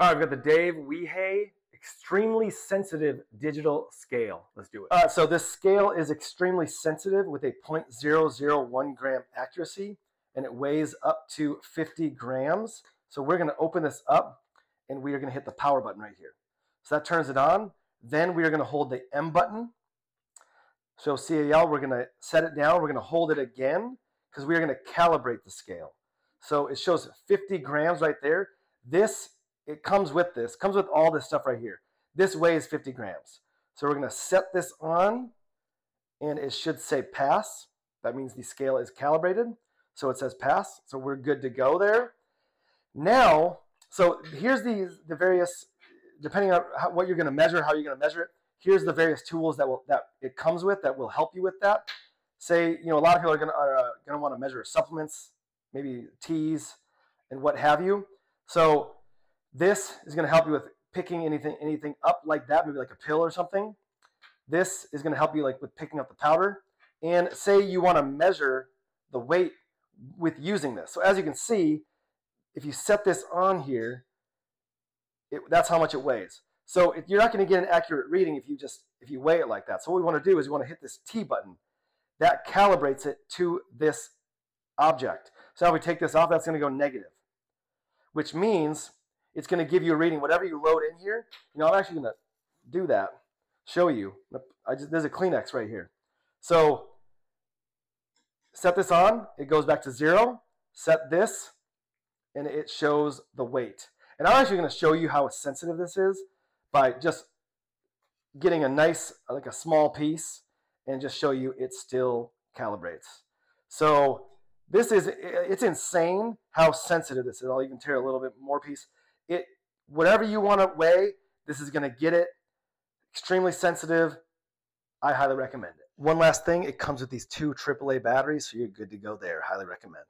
All right, we've got the Dave Wihei extremely sensitive digital scale. Let's do it. Uh, so this scale is extremely sensitive with a 0.001 gram accuracy and it weighs up to 50 grams. So we're going to open this up and we are going to hit the power button right here. So that turns it on. Then we are going to hold the M button. So CAL, we're going to set it down. We're going to hold it again because we are going to calibrate the scale. So it shows 50 grams right there. This, it comes with this, comes with all this stuff right here. This weighs 50 grams. So we're to set this on and it should say pass. That means the scale is calibrated. So it says pass. So we're good to go there. Now, so here's the, the various, depending on how, what you're to measure, how you're to measure it, here's the various tools that will that it comes with that will help you with that. Say, you know, a lot of people are to are, uh, want to measure supplements, maybe teas, and what have you. So this is going to help you with picking anything anything up like that, maybe like a pill or something. This is going to help you like with picking up the powder. And say you want to measure the weight with using this. So as you can see, if you set this on here, it, that's how much it weighs. So if, you're not going to get an accurate reading if you just if you weigh it like that. So what we want to do is we want to hit this T button. That calibrates it to this object. So if we take this off, that's going to go negative, which means it's going to give you a reading. Whatever you load in here, you know, I'm actually going to do that, show you. I just, there's a Kleenex right here. So set this on, it goes back to zero. Set this, and it shows the weight. And I'm actually going to show you how sensitive this is by just getting a nice, like a small piece, and just show you it still calibrates. So this is, it's insane how sensitive this is. I'll even tear a little bit more piece. It, whatever you want to weigh, this is going to get it. Extremely sensitive. I highly recommend it. One last thing, it comes with these two AAA batteries, so you're good to go there. Highly recommend.